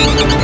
you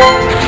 you